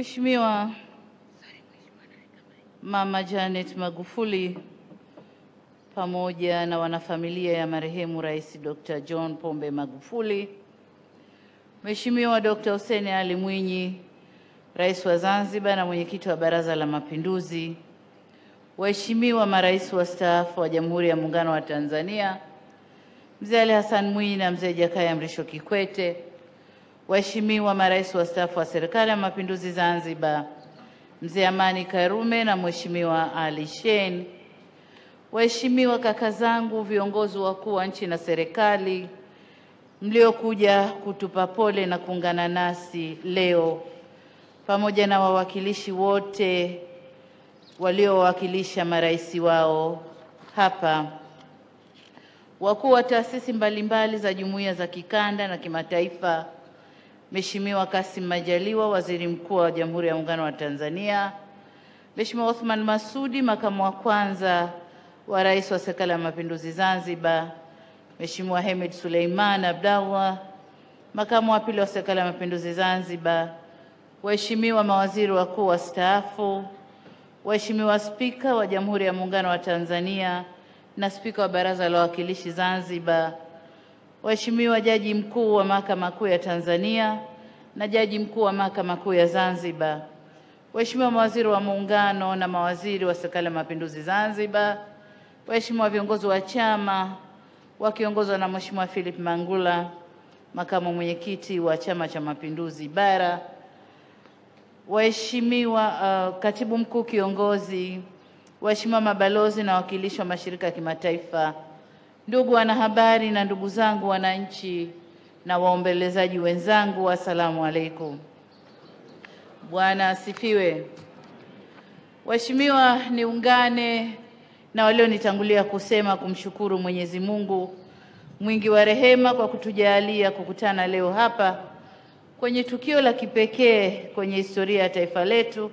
Mheshimiwa Mama Janet Magufuli pamoja na wanafamilia ya marehemu Rais Dr. John Pombe Magufuli, Mheshimiwa Dr. Hussein Ali Mwinyi, Rais wa Zanzibar na mwenyekiti wa Baraza la Mapinduzi, waheshimiwa marais wastaafu wa Jamhuri ya Muungano wa Tanzania, Mzee Ali Hassan Mwinyi na Mzee Jakaya Mrisho Kikwete, waheshimiwa marais wastaafu wa Serikali ya Mapinduzi Zanzibar, Mzee Amani Karume na Mheshimiwa Ali Shein, waheshimiwa kaka zangu, viongozi wakuu wa nchi na serikali mliokuja kutupa pole na kuungana nasi leo, pamoja na wawakilishi wote waliowakilisha marais wao hapa, wakuu wa taasisi mbalimbali za jumuiya za kikanda na kimataifa, Mheshimiwa Kassim Majaliwa, Waziri Mkuu wa Jamhuri ya Muungano wa Tanzania, Mheshimiwa Othman Masudi, makamu wa kwanza wa Rais wa Serikali ya Mapinduzi Zanzibar, Mheshimiwa Hemed Suleiman Abdallah, makamu wa pili wa Serikali ya Mapinduzi Zanzibar, waheshimiwa mawaziri wakuu wastaafu, waheshimiwa spika wa Jamhuri ya Muungano wa Tanzania na spika wa Baraza la Wawakilishi Zanzibar, waheshimiwa jaji mkuu wa Mahakama Kuu ya Tanzania na jaji mkuu wa Mahakama Kuu ya Zanzibar, waheshimiwa mawaziri wa muungano na mawaziri wa Serikali ya Mapinduzi Zanzibar, waheshimiwa viongozi wa chama wakiongozwa na Mheshimiwa Philip Mangula, makamu mwenyekiti wa Chama cha Mapinduzi Bara, waheshimiwa uh, katibu mkuu kiongozi, waheshimiwa mabalozi na wawakilishi wa mashirika ya kimataifa, ndugu wanahabari na ndugu zangu wananchi na waombelezaji wenzangu, assalamu alaikum. Bwana asifiwe. Waheshimiwa, niungane na walionitangulia kusema kumshukuru Mwenyezi Mungu mwingi wa rehema kwa kutujalia kukutana leo hapa kwenye tukio la kipekee kwenye historia ya taifa letu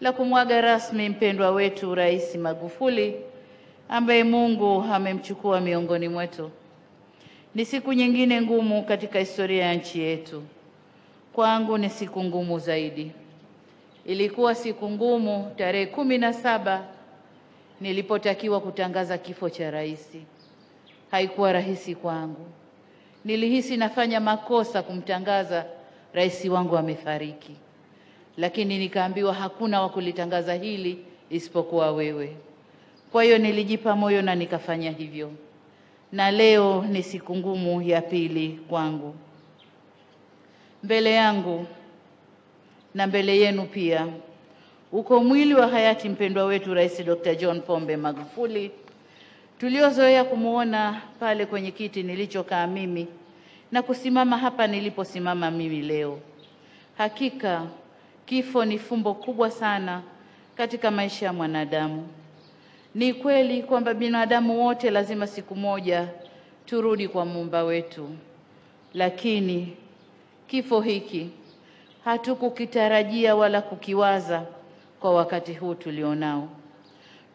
la kumwaga rasmi mpendwa wetu Rais Magufuli ambaye Mungu amemchukua miongoni mwetu. Ni siku nyingine ngumu katika historia ya nchi yetu. Kwangu ni siku ngumu zaidi. Ilikuwa siku ngumu tarehe kumi na saba nilipotakiwa kutangaza kifo cha rais. Haikuwa rahisi kwangu. Nilihisi nafanya makosa kumtangaza rais wangu amefariki, lakini nikaambiwa hakuna wa kulitangaza hili isipokuwa wewe. Kwa hiyo nilijipa moyo na nikafanya hivyo, na leo ni siku ngumu ya pili kwangu. Mbele yangu na mbele yenu pia uko mwili wa hayati mpendwa wetu Rais Dr. John Pombe Magufuli tuliozoea kumwona pale kwenye kiti nilichokaa mimi na kusimama hapa niliposimama mimi leo. Hakika kifo ni fumbo kubwa sana katika maisha ya mwanadamu. Ni kweli kwamba binadamu wote lazima siku moja turudi kwa muumba wetu, lakini kifo hiki hatukukitarajia wala kukiwaza kwa wakati huu tulionao.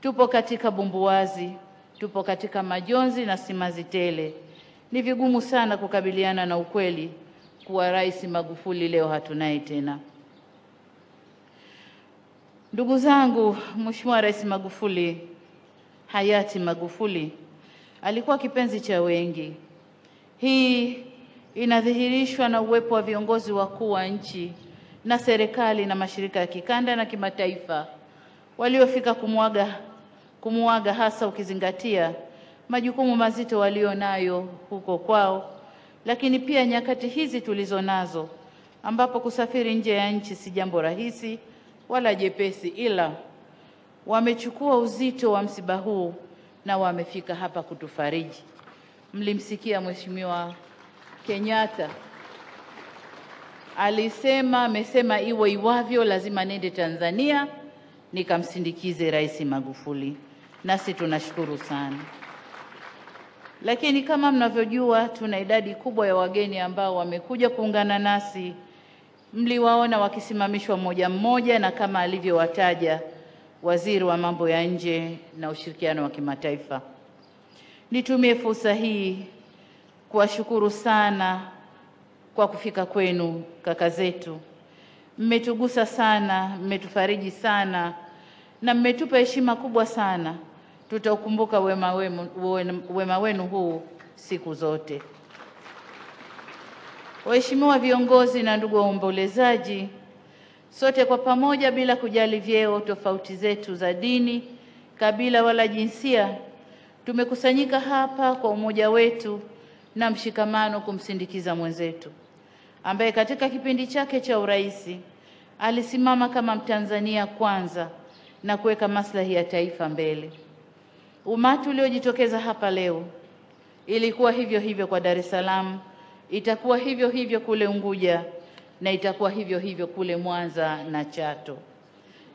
Tupo katika bumbuwazi, tupo katika majonzi na simanzi tele. Ni vigumu sana kukabiliana na ukweli kuwa Rais Magufuli leo hatunaye tena. Ndugu zangu, Mheshimiwa Rais Magufuli, hayati Magufuli. Alikuwa kipenzi cha wengi. Hii inadhihirishwa na uwepo wa viongozi wakuu wa nchi na serikali na mashirika ya kikanda na kimataifa. Waliofika kumwaga kumuaga, hasa ukizingatia majukumu mazito walionayo huko kwao, lakini pia nyakati hizi tulizo nazo ambapo kusafiri nje ya nchi si jambo rahisi wala jepesi, ila wamechukua uzito wa msiba huu na wamefika hapa kutufariji. Mlimsikia Mheshimiwa Kenyatta alisema, amesema iwe iwavyo, lazima nende Tanzania nikamsindikize Rais Magufuli, nasi tunashukuru sana. Lakini kama mnavyojua, tuna idadi kubwa ya wageni ambao wamekuja kuungana nasi. Mliwaona wakisimamishwa mmoja mmoja, na kama alivyowataja waziri wa mambo ya nje na ushirikiano wa kimataifa. Nitumie fursa hii kuwashukuru sana kwa kufika kwenu kaka zetu Mmetugusa sana, mmetufariji sana na mmetupa heshima kubwa sana. Tutaukumbuka wema wenu, wema wenu huu siku zote. Waheshimiwa viongozi na ndugu waombolezaji, sote kwa pamoja, bila kujali vyeo, tofauti zetu za dini, kabila wala jinsia, tumekusanyika hapa kwa umoja wetu na mshikamano kumsindikiza mwenzetu ambaye katika kipindi chake cha urais alisimama kama Mtanzania kwanza na kuweka maslahi ya taifa mbele. Umati uliojitokeza hapa leo ilikuwa hivyo hivyo kwa Dar es Salaam, itakuwa hivyo hivyo kule Unguja na itakuwa hivyo hivyo kule Mwanza na Chato.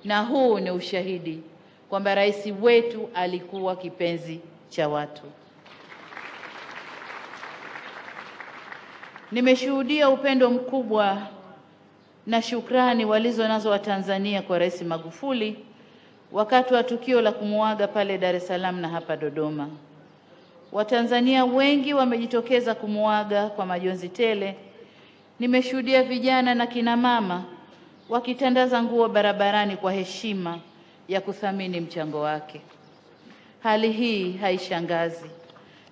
Na huu ni ushahidi kwamba rais wetu alikuwa kipenzi cha watu. Nimeshuhudia upendo mkubwa na shukrani walizo nazo Watanzania kwa Rais Magufuli wakati wa tukio la kumuaga pale Dar es Salaam na hapa Dodoma. Watanzania wengi wamejitokeza kumuaga kwa majonzi tele. Nimeshuhudia vijana na kina mama wakitandaza nguo barabarani kwa heshima ya kuthamini mchango wake. Hali hii haishangazi,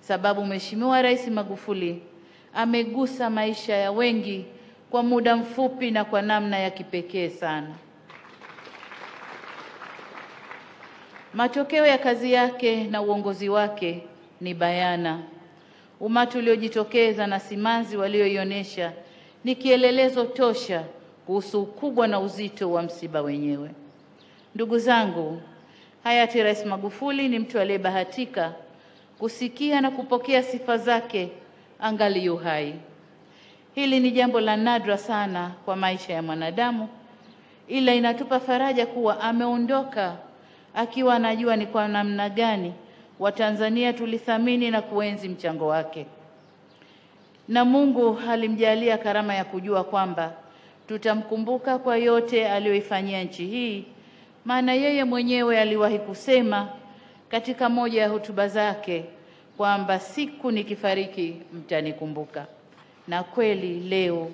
sababu Mheshimiwa Rais Magufuli amegusa maisha ya wengi kwa muda mfupi na kwa namna ya kipekee sana. Matokeo ya kazi yake na uongozi wake ni bayana. Umati uliojitokeza na simanzi walioionyesha ni kielelezo tosha kuhusu ukubwa na uzito wa msiba wenyewe. Ndugu zangu, hayati Rais Magufuli ni mtu aliyebahatika kusikia na kupokea sifa zake angali yu hai. Hili ni jambo la nadra sana kwa maisha ya mwanadamu, ila inatupa faraja kuwa ameondoka akiwa anajua ni kwa namna gani Watanzania tulithamini na kuenzi mchango wake, na Mungu alimjalia karama ya kujua kwamba tutamkumbuka kwa yote aliyoifanyia nchi hii, maana yeye mwenyewe aliwahi kusema katika moja ya hotuba zake kwamba siku nikifariki mtanikumbuka, na kweli leo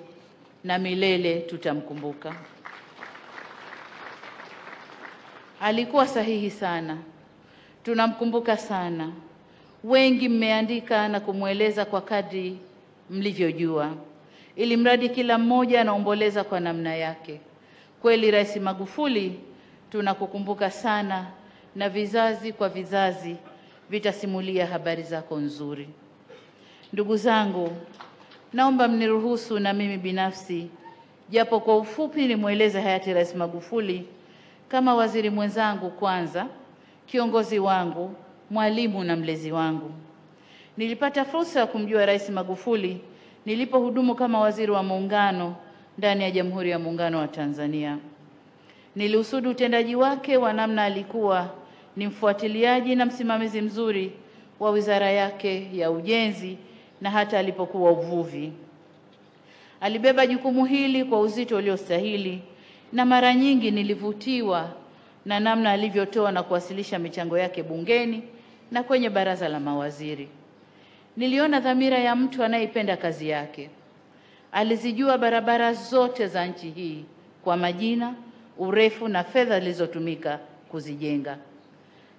na milele tutamkumbuka. Alikuwa sahihi sana, tunamkumbuka sana. Wengi mmeandika na kumweleza kwa kadri mlivyojua, ili mradi kila mmoja anaomboleza kwa namna yake. Kweli Rais Magufuli, tunakukumbuka sana, na vizazi kwa vizazi vitasimulia habari zako nzuri. Ndugu zangu, naomba mniruhusu na mimi binafsi japo kwa ufupi nimweleze hayati Rais Magufuli kama waziri mwenzangu kwanza, kiongozi wangu, mwalimu na mlezi wangu. Nilipata fursa ya kumjua Rais Magufuli nilipohudumu kama waziri wa muungano ndani ya Jamhuri ya Muungano wa Tanzania. Nilihusudu utendaji wake wa namna alikuwa ni mfuatiliaji na msimamizi mzuri wa wizara yake ya ujenzi na hata alipokuwa uvuvi. Alibeba jukumu hili kwa uzito uliostahili na mara nyingi nilivutiwa na namna alivyotoa na kuwasilisha michango yake bungeni na kwenye baraza la mawaziri. Niliona dhamira ya mtu anayeipenda kazi yake. Alizijua barabara zote za nchi hii kwa majina, urefu na fedha zilizotumika kuzijenga.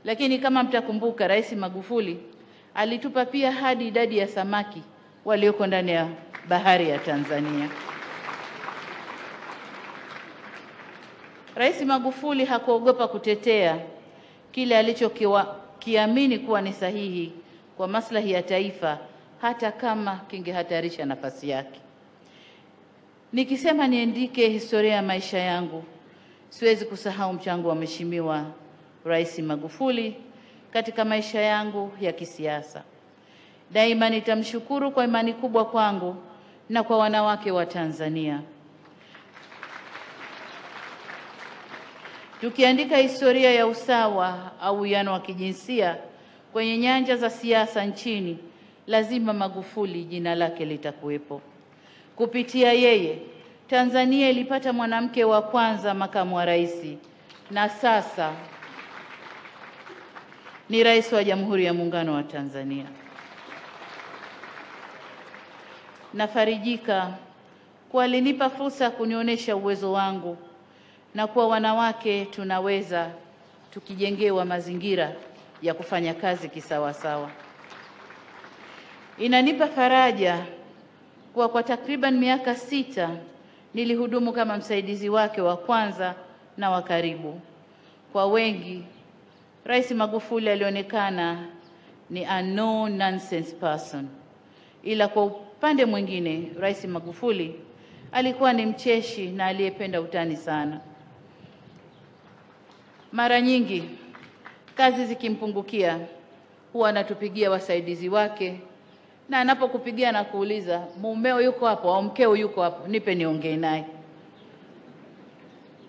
Lakini kama mtakumbuka, Rais Magufuli alitupa pia hadi idadi ya samaki walioko ndani ya bahari ya Tanzania. Rais Magufuli hakuogopa kutetea kile alichokiamini kuwa ni sahihi kwa maslahi ya taifa hata kama kingehatarisha nafasi yake. Nikisema niandike historia ya maisha yangu, siwezi kusahau mchango wa Mheshimiwa Rais Magufuli katika maisha yangu ya kisiasa. Daima nitamshukuru kwa imani kubwa kwangu na kwa wanawake wa Tanzania. Tukiandika historia ya usawa au uwiano wa kijinsia kwenye nyanja za siasa nchini, lazima Magufuli jina lake litakuwepo. Kupitia yeye, Tanzania ilipata mwanamke wa kwanza makamu wa rais na sasa ni rais wa Jamhuri ya Muungano wa Tanzania. Nafarijika kuwa alinipa fursa ya kunionyesha uwezo wangu na kuwa wanawake tunaweza tukijengewa mazingira ya kufanya kazi kisawasawa. Inanipa faraja kuwa kwa takriban miaka sita nilihudumu kama msaidizi wake wa kwanza na wa karibu. Kwa wengi, Rais Magufuli alionekana ni a no nonsense person, ila kwa upande mwingine, Rais Magufuli alikuwa ni mcheshi na aliyependa utani sana. Mara nyingi kazi zikimpungukia, huwa anatupigia wasaidizi wake, na anapokupigia na kuuliza mumeo yuko hapo au mkeo yuko hapo, nipe niongee naye.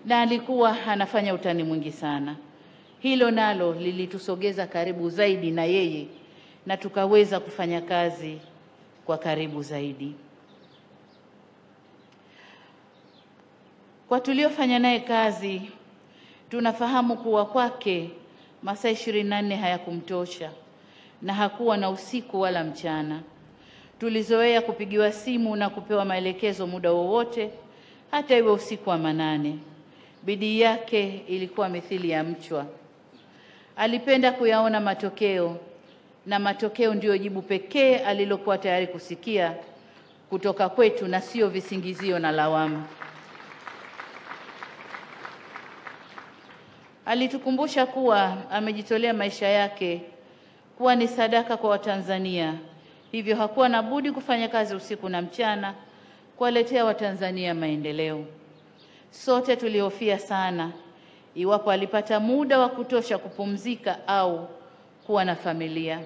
Na alikuwa anafanya utani mwingi sana. Hilo nalo lilitusogeza karibu zaidi na yeye na tukaweza kufanya kazi kwa karibu zaidi. Kwa tuliofanya naye kazi, tunafahamu kuwa kwake masaa ishirini na nne hayakumtosha na hakuwa na usiku wala mchana. Tulizoea kupigiwa simu na kupewa maelekezo muda wowote, hata iwe usiku wa manane. Bidii yake ilikuwa mithili ya mchwa. Alipenda kuyaona matokeo, na matokeo ndiyo jibu pekee alilokuwa tayari kusikia kutoka kwetu, na sio visingizio na lawama. Alitukumbusha kuwa amejitolea maisha yake kuwa ni sadaka kwa Watanzania, hivyo hakuwa na budi kufanya kazi usiku na mchana kuwaletea Watanzania maendeleo. Sote tulihofia sana iwapo alipata muda wa kutosha kupumzika au kuwa na familia.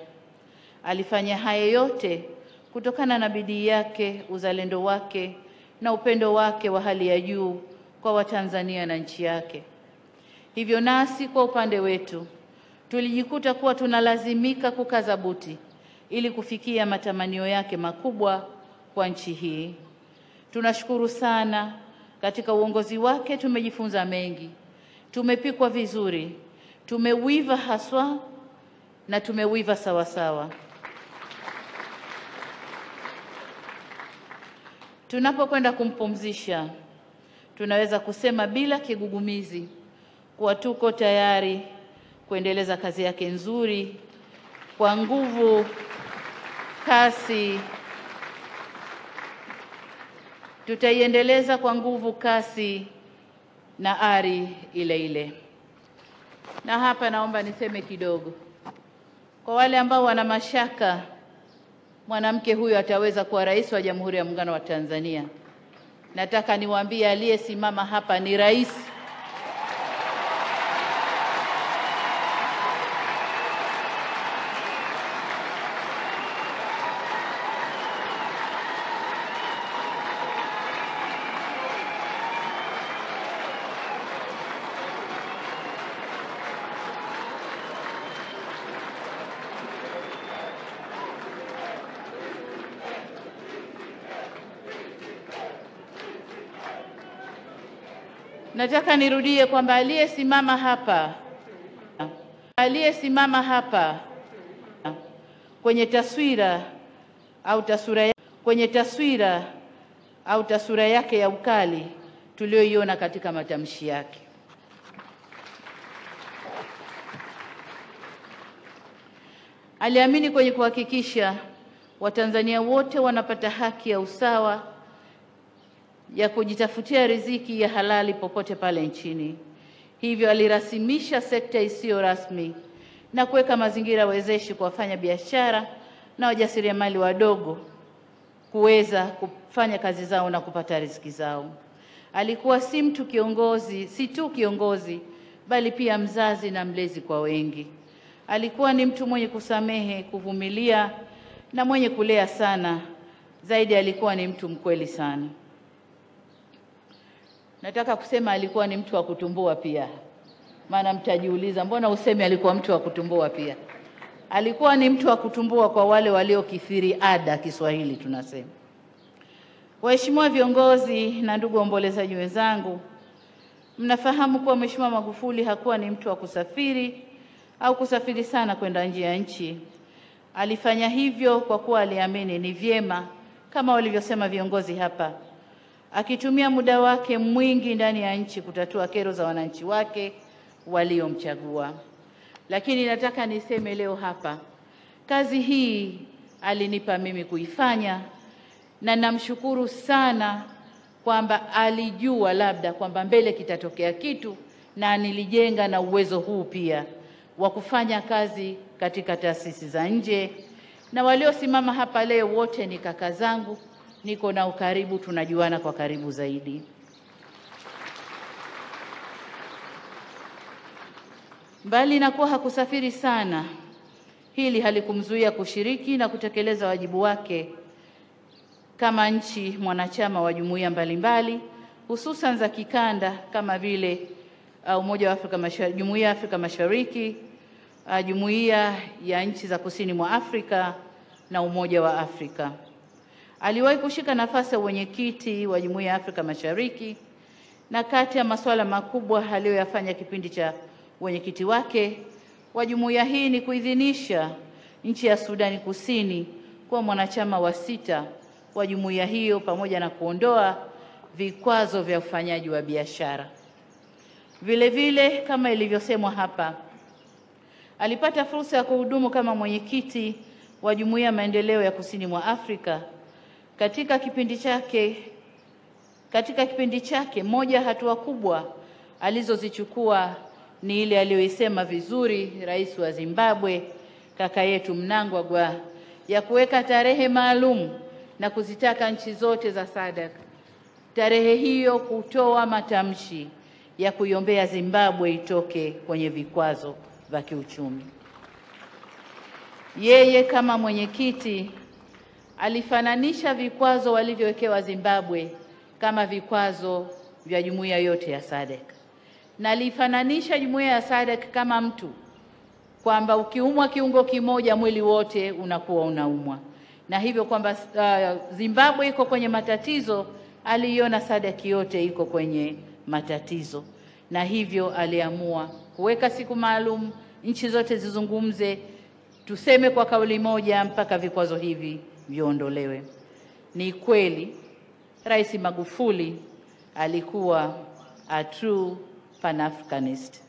Alifanya haya yote kutokana na bidii yake, uzalendo wake na upendo wake wa hali ya juu kwa Watanzania na nchi yake. Hivyo nasi kwa upande wetu tulijikuta kuwa tunalazimika kukaza buti ili kufikia matamanio yake makubwa kwa nchi hii. Tunashukuru sana. Katika uongozi wake tumejifunza mengi, tumepikwa vizuri, tumewiva haswa na tumewiva sawasawa. Tunapokwenda kumpumzisha, tunaweza kusema bila kigugumizi kuwa tuko tayari kuendeleza kazi yake nzuri kwa nguvu, kasi. Tutaiendeleza kwa nguvu, kasi na ari ile ile. Na hapa naomba niseme kidogo kwa wale ambao wana mashaka mwanamke huyu ataweza kuwa rais wa Jamhuri ya Muungano wa Tanzania. Nataka niwaambie aliyesimama hapa ni rais Nataka nirudie kwamba aliyesimama hapa aliyesimama hapa kwenye taswira au taswira kwenye taswira au taswira yake ya ukali tuliyoiona katika matamshi yake. Aliamini kwenye kuhakikisha Watanzania wote wanapata haki ya usawa ya kujitafutia riziki ya halali popote pale nchini. Hivyo alirasimisha sekta isiyo rasmi na kuweka mazingira wezeshi kwa wafanya biashara na wajasiriamali wadogo kuweza kufanya kazi zao na kupata riziki zao. Alikuwa si mtu kiongozi, si tu kiongozi bali pia mzazi na mlezi kwa wengi. Alikuwa ni mtu mwenye kusamehe, kuvumilia na mwenye kulea sana. Zaidi alikuwa ni mtu mkweli sana. Nataka kusema alikuwa ni mtu wa kutumbua pia, maana mtajiuliza, mbona usemi alikuwa mtu wa kutumbua pia? Alikuwa ni mtu wa kutumbua kwa wale waliokithiri ada, Kiswahili tunasema. Waheshimiwa viongozi na ndugu waombolezaji wenzangu, mnafahamu kuwa Mheshimiwa Magufuli hakuwa ni mtu wa kusafiri au kusafiri sana kwenda nje ya nchi. Alifanya hivyo kwa kuwa aliamini ni vyema, kama walivyosema viongozi hapa, akitumia muda wake mwingi ndani ya nchi kutatua kero za wananchi wake waliomchagua. Lakini nataka niseme leo hapa, kazi hii alinipa mimi kuifanya, na namshukuru sana kwamba alijua labda kwamba mbele kitatokea kitu, na nilijenga na uwezo huu pia wa kufanya kazi katika taasisi za nje, na waliosimama hapa leo wote ni kaka zangu, niko na ukaribu, tunajuana kwa karibu zaidi. Mbali na kuwa hakusafiri sana, hili halikumzuia kushiriki na kutekeleza wajibu wake kama nchi mwanachama wa jumuiya mbalimbali hususan za kikanda kama vile uh, Umoja wa Afrika Mashariki, Jumuiya ya Afrika Mashariki, uh, Jumuiya ya nchi za Kusini mwa Afrika na Umoja wa Afrika. Aliwahi kushika nafasi ya uwenyekiti wa Jumuiya ya Afrika Mashariki na kati ya masuala makubwa aliyoyafanya kipindi cha uwenyekiti wake wa jumuiya hii ni kuidhinisha nchi ya Sudani Kusini kuwa mwanachama wa sita wa jumuiya hiyo pamoja na kuondoa vikwazo vya ufanyaji wa biashara. Vile vile kama ilivyosemwa hapa, alipata fursa ya kuhudumu kama mwenyekiti wa Jumuiya ya Maendeleo ya Kusini mwa Afrika. Katika kipindi chake katika kipindi chake, moja hatua kubwa alizozichukua ni ile aliyoisema vizuri Rais wa Zimbabwe kaka yetu Mnangagwa ya kuweka tarehe maalum na kuzitaka nchi zote za SADC tarehe hiyo kutoa matamshi ya kuiombea Zimbabwe itoke kwenye vikwazo vya kiuchumi. Yeye kama mwenyekiti alifananisha vikwazo walivyowekewa Zimbabwe kama vikwazo vya jumuiya yote ya SADC na alifananisha jumuiya ya SADC kama mtu kwamba ukiumwa kiungo kimoja mwili wote unakuwa unaumwa, na hivyo kwamba uh, Zimbabwe iko kwenye matatizo, aliiona SADC yote iko kwenye matatizo, na hivyo aliamua kuweka siku maalum, nchi zote zizungumze, tuseme kwa kauli moja mpaka vikwazo hivi viondolewe. Ni kweli Rais Magufuli alikuwa a true Pan-Africanist.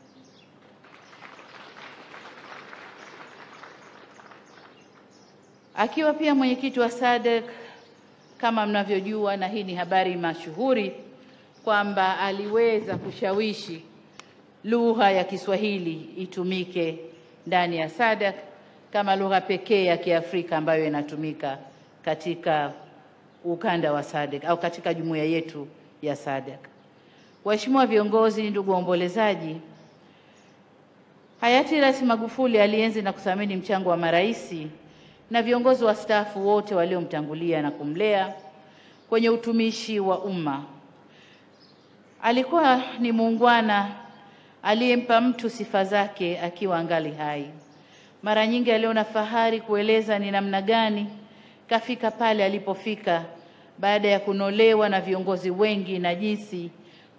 Akiwa pia mwenyekiti wa SADC kama mnavyojua, na hii ni habari mashuhuri kwamba aliweza kushawishi lugha ya Kiswahili itumike ndani ya SADC kama lugha pekee ya Kiafrika ambayo inatumika katika ukanda wa SADC au katika jumuiya yetu ya SADC. Waheshimiwa viongozi, ndugu waombolezaji, hayati Rais Magufuli alienzi na kuthamini mchango wa marais na viongozi wastaafu wote waliomtangulia na kumlea kwenye utumishi wa umma. Alikuwa ni muungwana aliyempa mtu sifa zake akiwa angali hai. Mara nyingi aliona fahari kueleza ni namna gani kafika pale alipofika baada ya kunolewa na viongozi wengi na jinsi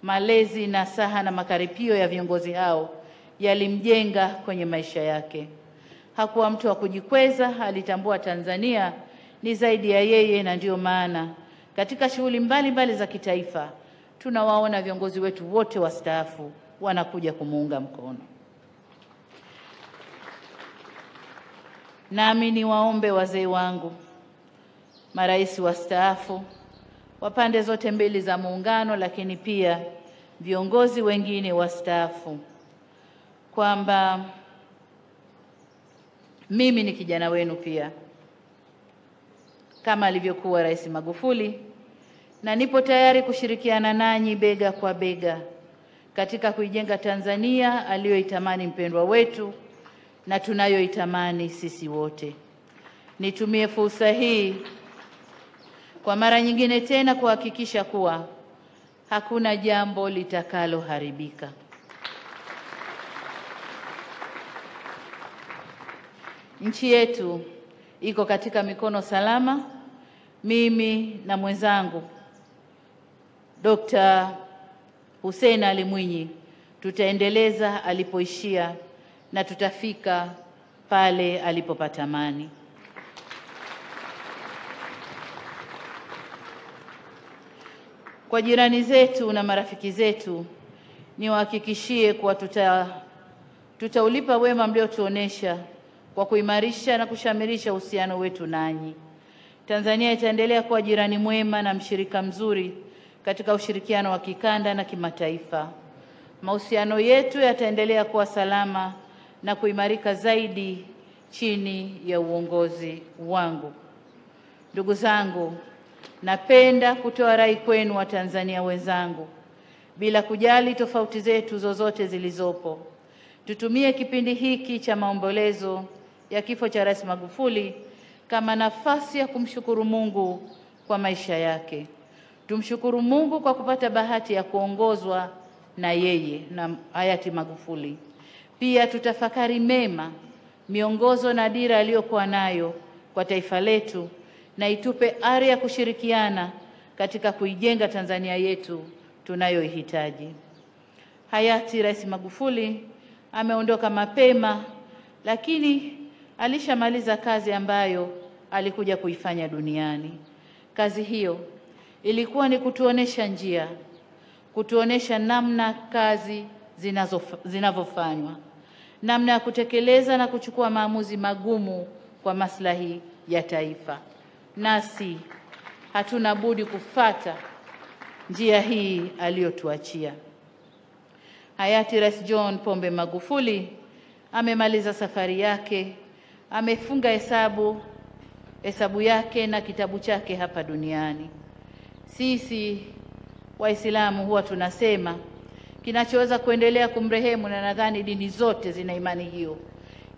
malezi, na saha na makaripio ya viongozi hao yalimjenga kwenye maisha yake. Hakuwa mtu wa kujikweza, alitambua Tanzania ni zaidi ya yeye, na ndiyo maana katika shughuli mbalimbali za kitaifa tunawaona viongozi wetu wote wastaafu wanakuja kumuunga mkono. Nami niwaombe wazee wangu, marais wastaafu wa pande zote mbili za Muungano, lakini pia viongozi wengine wastaafu kwamba mimi ni kijana wenu pia kama alivyokuwa Rais Magufuli, na nipo tayari kushirikiana nanyi bega kwa bega katika kuijenga Tanzania aliyoitamani mpendwa wetu na tunayoitamani sisi wote. Nitumie fursa hii kwa mara nyingine tena kuhakikisha kuwa hakuna jambo litakaloharibika. Nchi yetu iko katika mikono salama. Mimi na mwenzangu Dr. Hussein Ali Mwinyi tutaendeleza alipoishia na tutafika pale alipopatamani. Kwa jirani zetu na marafiki zetu, niwahakikishie kuwa tuta tutaulipa wema mliotuonesha kwa kuimarisha na kushamirisha uhusiano wetu nanyi. Tanzania itaendelea kuwa jirani mwema na mshirika mzuri katika ushirikiano wa kikanda na kimataifa. Mahusiano yetu yataendelea kuwa salama na kuimarika zaidi chini ya uongozi wangu. Ndugu zangu, napenda kutoa rai kwenu Watanzania wenzangu, bila kujali tofauti zetu zozote zilizopo, tutumie kipindi hiki cha maombolezo ya kifo cha Rais Magufuli kama nafasi ya kumshukuru Mungu kwa maisha yake. Tumshukuru Mungu kwa kupata bahati ya kuongozwa na yeye na hayati Magufuli. Pia tutafakari mema miongozo na dira aliyokuwa nayo kwa taifa letu na itupe ari ya kushirikiana katika kuijenga Tanzania yetu tunayoihitaji. Hayati Rais Magufuli ameondoka mapema, lakini alishamaliza kazi ambayo alikuja kuifanya duniani. Kazi hiyo ilikuwa ni kutuonesha njia, kutuonesha namna kazi zinavyofanywa, namna ya kutekeleza na kuchukua maamuzi magumu kwa maslahi ya taifa. Nasi hatuna budi kufata njia hii aliyotuachia. Hayati Rais John Pombe Magufuli amemaliza safari yake, amefunga hesabu hesabu yake na kitabu chake hapa duniani. Sisi Waislamu huwa tunasema kinachoweza kuendelea kumrehemu, na nadhani dini zote zina imani hiyo,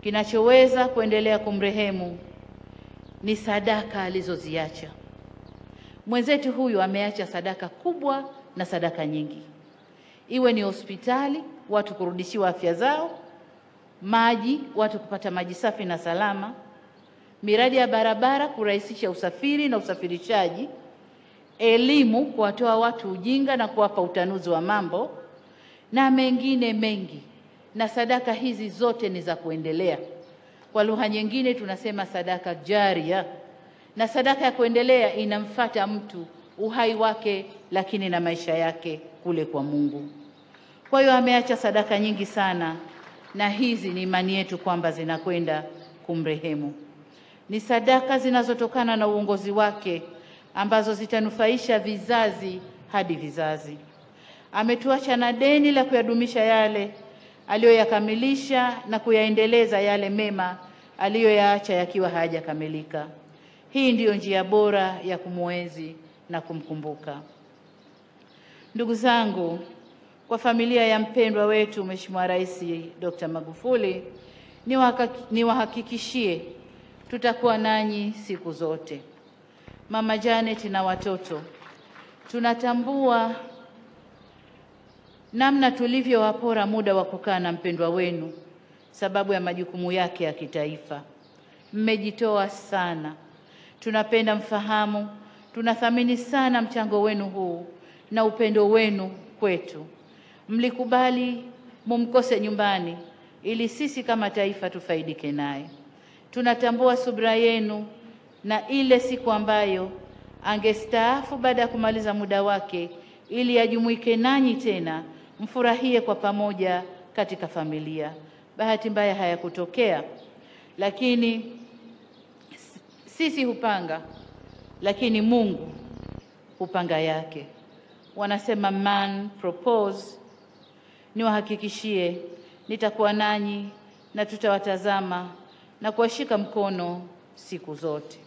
kinachoweza kuendelea kumrehemu ni sadaka alizoziacha. Mwenzetu huyu ameacha sadaka kubwa na sadaka nyingi, iwe ni hospitali, watu kurudishiwa afya zao, maji, watu kupata maji safi na salama, miradi ya barabara kurahisisha usafiri na usafirishaji, elimu kuwatoa watu ujinga na kuwapa utanuzi wa mambo na mengine mengi. Na sadaka hizi zote ni za kuendelea. Kwa lugha nyingine tunasema sadaka jaria, na sadaka ya kuendelea inamfata mtu uhai wake, lakini na maisha yake kule kwa Mungu. Kwa hiyo ameacha sadaka nyingi sana, na hizi ni imani yetu kwamba zinakwenda kumrehemu. Ni sadaka zinazotokana na uongozi wake ambazo zitanufaisha vizazi hadi vizazi. Ametuacha na deni la kuyadumisha yale aliyoyakamilisha na kuyaendeleza yale mema aliyoyaacha yakiwa hayajakamilika. Hii ndiyo njia bora ya kumwenzi na kumkumbuka. Ndugu zangu, kwa familia ya mpendwa wetu Mheshimiwa Rais Dr. Magufuli, niwahakikishie tutakuwa nanyi siku zote. Mama Janet na watoto, tunatambua namna tulivyowapora muda wa kukaa na mpendwa wenu sababu ya majukumu yake ya kitaifa. Mmejitoa sana, tunapenda mfahamu, tunathamini sana mchango wenu huu na upendo wenu kwetu. Mlikubali mumkose nyumbani ili sisi kama taifa tufaidike naye. Tunatambua subira yenu na ile siku ambayo angestaafu baada ya kumaliza muda wake ili ajumuike nanyi tena mfurahie kwa pamoja katika familia. Bahati mbaya hayakutokea, lakini sisi hupanga, lakini Mungu hupanga yake. Wanasema man propose. Niwahakikishie nitakuwa nanyi na tutawatazama na kuwashika mkono siku zote.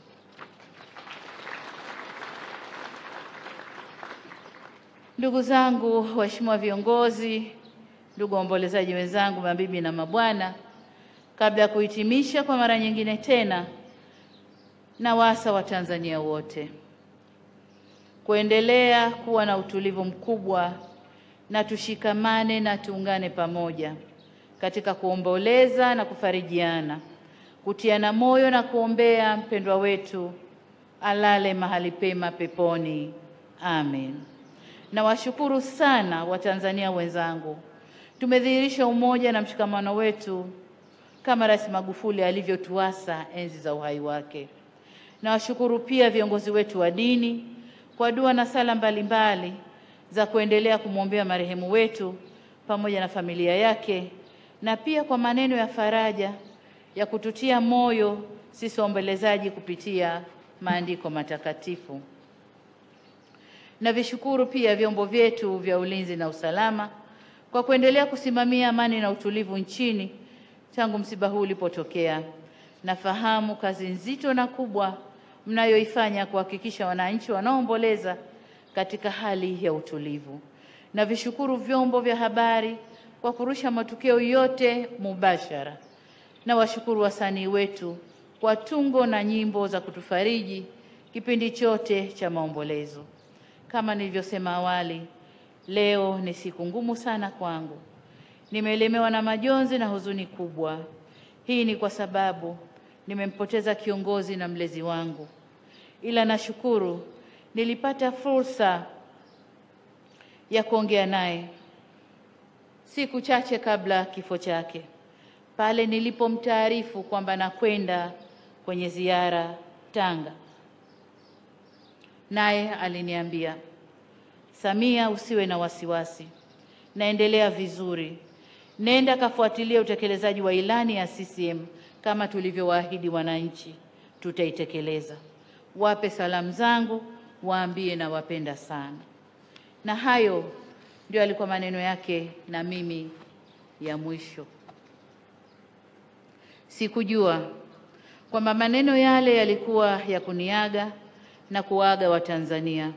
Ndugu zangu, waheshimiwa viongozi, ndugu waombolezaji wenzangu, mabibi na mabwana, kabla ya kuhitimisha kwa mara nyingine tena, na wasa wa Tanzania wote kuendelea kuwa na utulivu mkubwa na tushikamane na tuungane pamoja katika kuomboleza na kufarijiana, kutiana moyo na kuombea mpendwa wetu alale mahali pema peponi. Amen. Nawashukuru sana Watanzania wenzangu, tumedhihirisha umoja na mshikamano wetu kama Rais Magufuli alivyotuasa enzi za uhai wake. Nawashukuru pia viongozi wetu wa dini kwa dua na sala mbalimbali za kuendelea kumwombea marehemu wetu pamoja na familia yake, na pia kwa maneno ya faraja ya kututia moyo sisi waombolezaji kupitia maandiko matakatifu. Na vishukuru pia vyombo vyetu vya ulinzi na usalama kwa kuendelea kusimamia amani na utulivu nchini tangu msiba huu ulipotokea. Nafahamu kazi nzito na kubwa mnayoifanya kuhakikisha wananchi wanaoomboleza katika hali ya utulivu. Navishukuru vyombo vya habari kwa kurusha matukio yote mubashara. Na washukuru wasanii wetu kwa tungo na nyimbo za kutufariji kipindi chote cha maombolezo. Kama nilivyosema awali, leo ni siku ngumu sana kwangu. Nimeelemewa na majonzi na huzuni kubwa. Hii ni kwa sababu nimempoteza kiongozi na mlezi wangu, ila nashukuru nilipata fursa ya kuongea naye siku chache kabla kifo chake, pale nilipomtaarifu kwamba nakwenda kwenye ziara Tanga. Naye aliniambia, Samia, usiwe na wasiwasi, naendelea vizuri, nenda kafuatilia utekelezaji wa ilani ya CCM kama tulivyowaahidi wananchi, tutaitekeleza. Wape salamu zangu, waambie na wapenda sana. Na hayo ndio alikuwa maneno yake na mimi ya mwisho. Sikujua kwamba maneno yale yalikuwa ya kuniaga na kuaga Watanzania.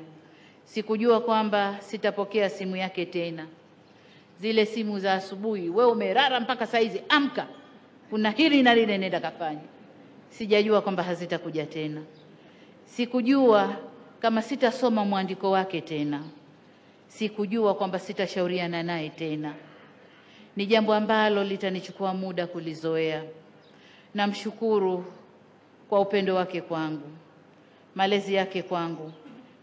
Sikujua kwamba sitapokea simu yake tena, zile simu za asubuhi, we umerara mpaka saizi, amka, kuna hili na lile, nenda kafanya. Sijajua kwamba hazitakuja tena. Sikujua kama sitasoma mwandiko wake tena. Sikujua kwamba sitashauriana naye tena. Ni jambo ambalo litanichukua muda kulizoea. Namshukuru kwa upendo wake kwangu, malezi yake kwangu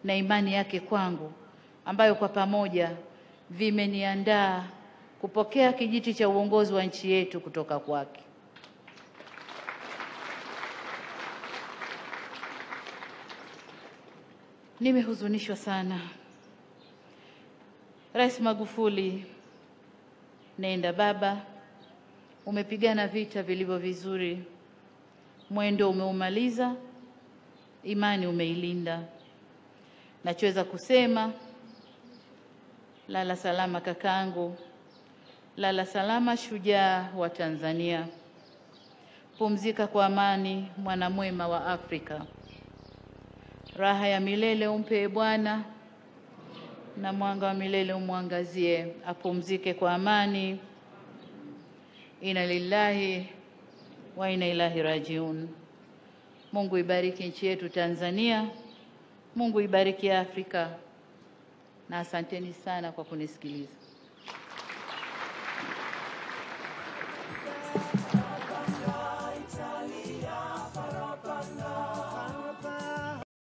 na imani yake kwangu, ambayo kwa pamoja vimeniandaa kupokea kijiti cha uongozi wa nchi yetu kutoka kwake. Nimehuzunishwa sana. Rais Magufuli, nenda baba, umepigana vita vilivyo vizuri, mwendo umeumaliza, imani umeilinda. Nachoweza kusema lala salama kakangu, lala salama shujaa wa Tanzania, pumzika kwa amani, mwanamwema wa Afrika. Raha ya milele umpe Bwana, na mwanga wa milele umwangazie, apumzike kwa amani. Inna lillahi wa inna ilahi rajiun. Mungu ibariki nchi yetu Tanzania, Mungu ibariki Afrika, na asanteni sana kwa kunisikiliza.